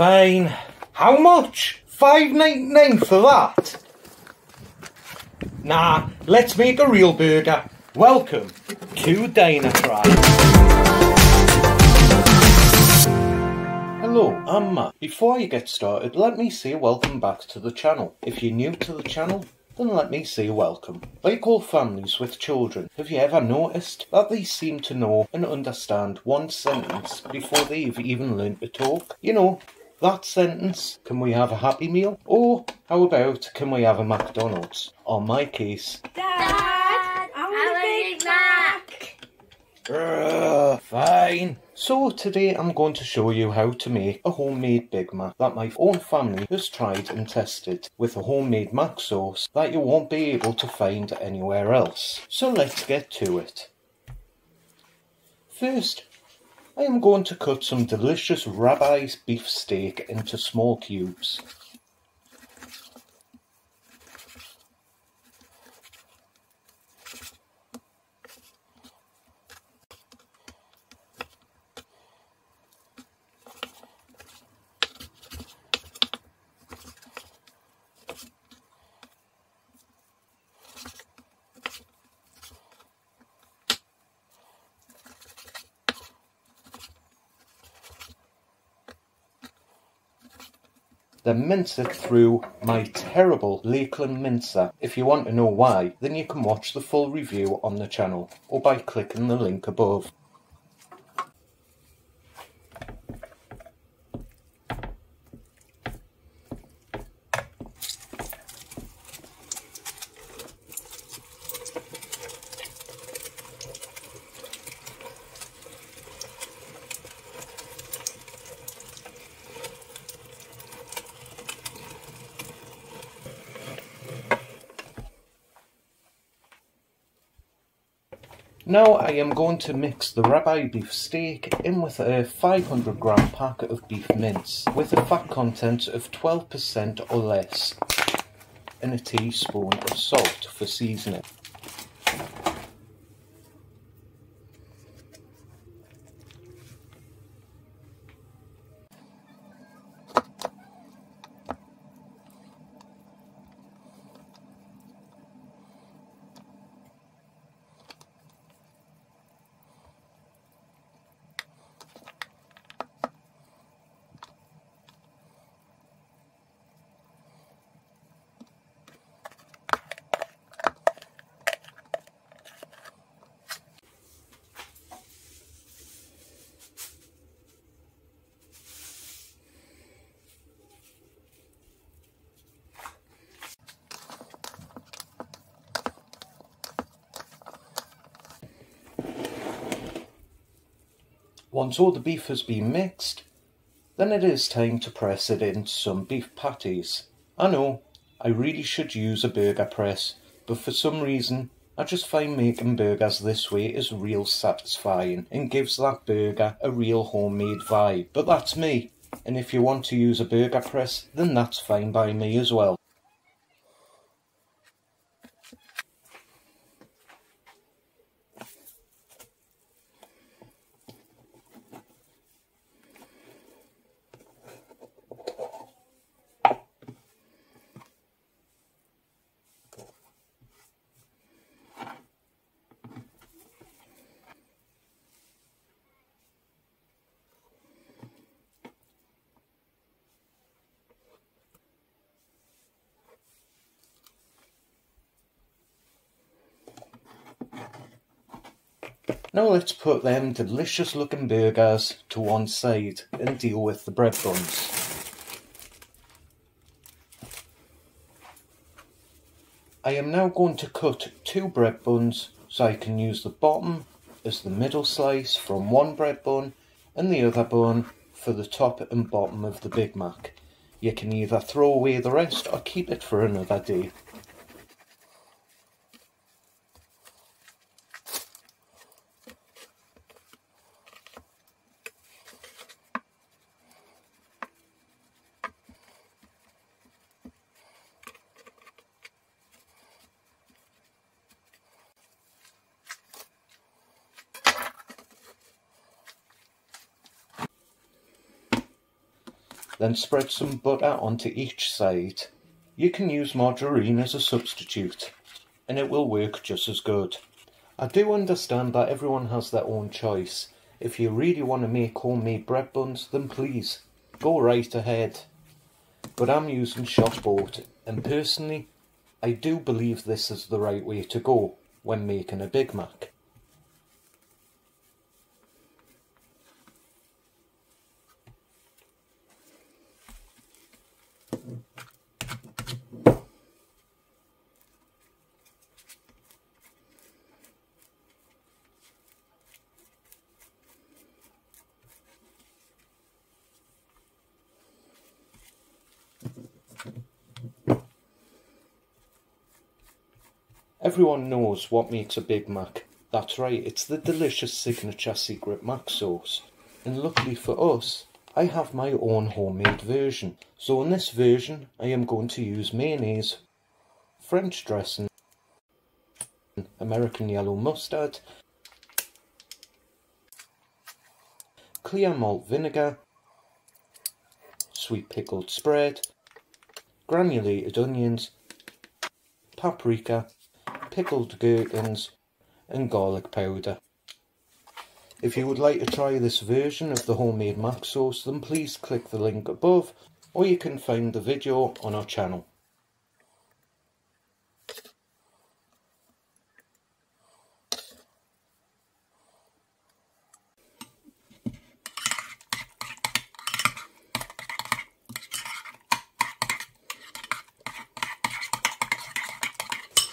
Fine. How much? Five ninety nine for that? Nah, let's make a real burger. Welcome to DinerTRIBE. Hello, I'm Matt. Before you get started, let me say welcome back to the channel. If you're new to the channel, then let me say welcome. Like all families with children, have you ever noticed that they seem to know and understand one sentence before they've even learned to talk? You know, that sentence, can we have a Happy Meal? Or how about, can we have a McDonald's? Or my case, Dad, I want a Big Mac. Ugh, fine. So today I'm going to show you how to make a homemade Big Mac that my own family has tried and tested with a homemade mac sauce that you won't be able to find anywhere else. So let's get to it. First, I am going to cut some delicious Rabbi's beef steak into small cubes. Then mince it through my terrible Lakeland mincer. If you want to know why, then you can watch the full review on the channel or by clicking the link above. Now I am going to mix the Rabbi beef steak in with a 500 gram packet of beef mince with a fat content of 12% or less and a teaspoon of salt for seasoning. Once all the beef has been mixed, then it is time to press it into some beef patties. I know, I really should use a burger press, but for some reason, I just find making burgers this way is real satisfying and gives that burger a real homemade vibe. But that's me, and if you want to use a burger press, then that's fine by me as well. Now let's put them delicious looking burgers to one side and deal with the bread buns. I am now going to cut two bread buns so I can use the bottom as the middle slice from one bread bun and the other bun for the top and bottom of the Big Mac. You can either throw away the rest or keep it for another day. Then spread some butter onto each side. You can use margarine as a substitute, and it will work just as good. I do understand that everyone has their own choice. If you really want to make homemade bread buns, then please, go right ahead. But I'm using shop bought, and personally, I do believe this is the right way to go when making a Big Mac. Everyone knows what makes a Big Mac. That's right, it's the delicious signature secret Mac sauce. And luckily for us, I have my own homemade version. So in this version, I am going to use mayonnaise, French dressing, American yellow mustard, clear malt vinegar, sweet pickled spread, granulated onions, paprika, pickled gherkins and garlic powder. If you would like to try this version of the homemade mac sauce then please click the link above or you can find the video on our channel.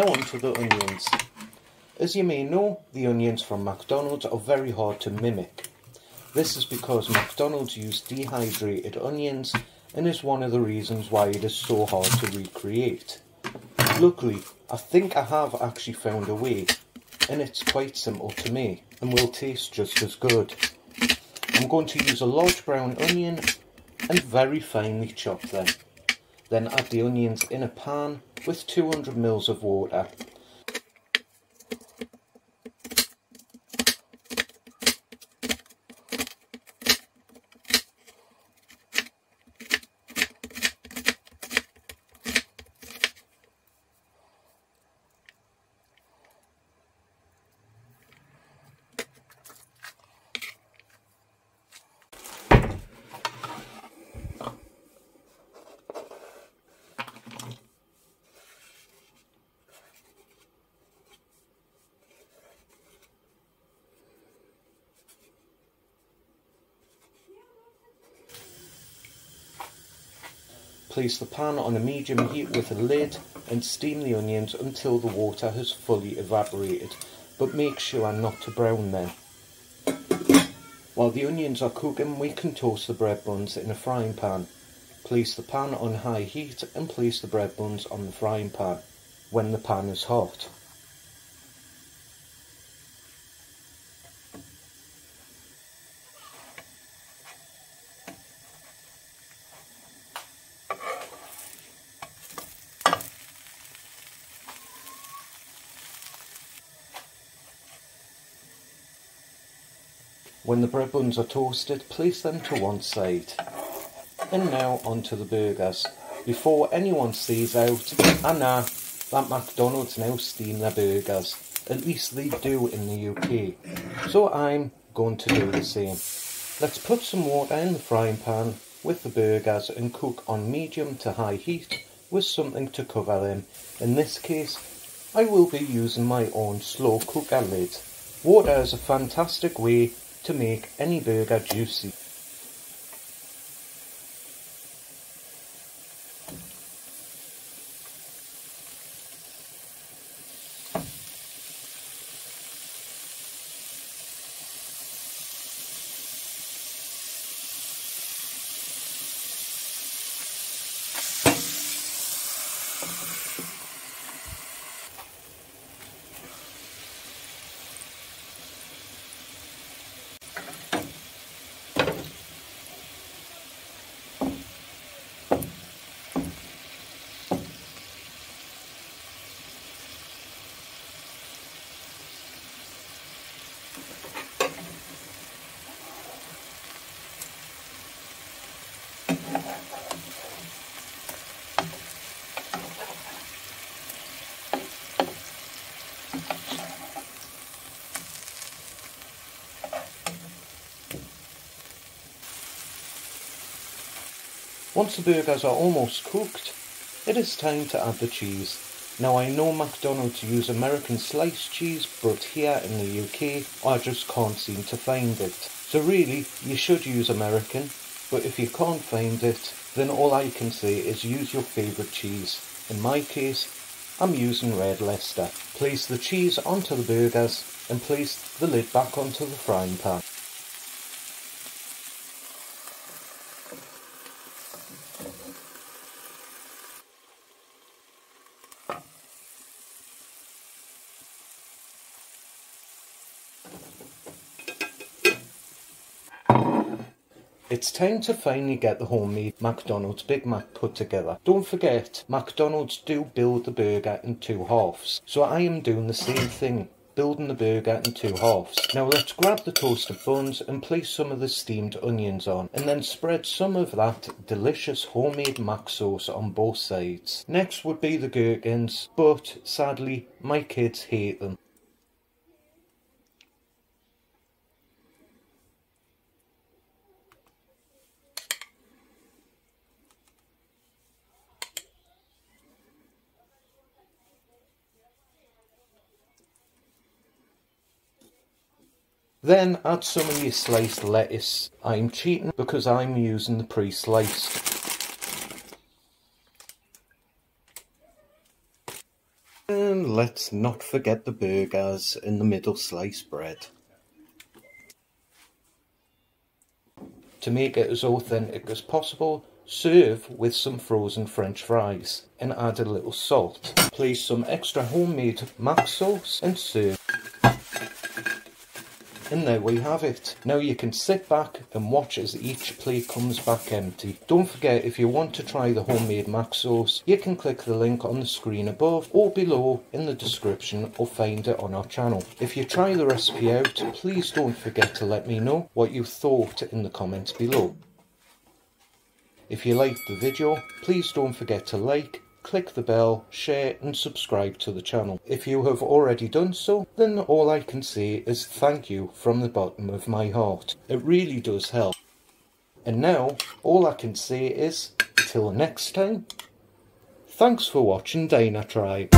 Now on to the onions. As you may know, the onions from McDonald's are very hard to mimic. This is because McDonald's use dehydrated onions and is one of the reasons why it is so hard to recreate. Luckily, I think I have actually found a way and it's quite simple to make and will taste just as good. I'm going to use a large brown onion and very finely chop them. Then add the onions in a pan with 200 ml of water. Place the pan on a medium heat with a lid and steam the onions until the water has fully evaporated, but make sure not to brown them. While the onions are cooking, we can toast the bread buns in a frying pan. Place the pan on high heat and place the bread buns on the frying pan when the pan is hot. When the bread buns are toasted, place them to one side. And now onto the burgers. Before anyone sees out, nah, that McDonald's now steam their burgers. At least they do in the UK. So I'm going to do the same. Let's put some water in the frying pan with the burgers and cook on medium to high heat with something to cover them. In this case, I will be using my own slow cooker lid. Water is a fantastic way to make any burger juicy. Once the burgers are almost cooked, it is time to add the cheese. Now I know McDonald's use American sliced cheese, but here in the UK I just can't seem to find it. So really, you should use American, but if you can't find it, then all I can say is use your favourite cheese. In my case, I'm using Red Leicester. Place the cheese onto the burgers and place the lid back onto the frying pan. It's time to finally get the homemade McDonald's Big Mac put together. Don't forget, McDonald's do build the burger in two halves. So I am doing the same thing, building the burger in two halves. Now let's grab the toasted buns and place some of the steamed onions on. And then spread some of that delicious homemade mac sauce on both sides. Next would be the gherkins, but sadly my kids hate them. Then add some of your sliced lettuce. I'm cheating because I'm using the pre-sliced. And let's not forget the burgers in the middle sliced bread. To make it as authentic as possible, serve with some frozen french fries and add a little salt. Place some extra homemade mac sauce and serve. And there we have it. Now you can sit back and watch as each plate comes back empty. Don't forget if you want to try the homemade mac sauce, you can click the link on the screen above or below in the description or find it on our channel. If you try the recipe out, please don't forget to let me know what you thought in the comments below. If you liked the video, please don't forget to like, click the bell, share and subscribe to the channel. If you have already done so, then all I can say is thank you from the bottom of my heart. It really does help. And now, all I can say is, till next time, thanks for watching DinerTRIBE.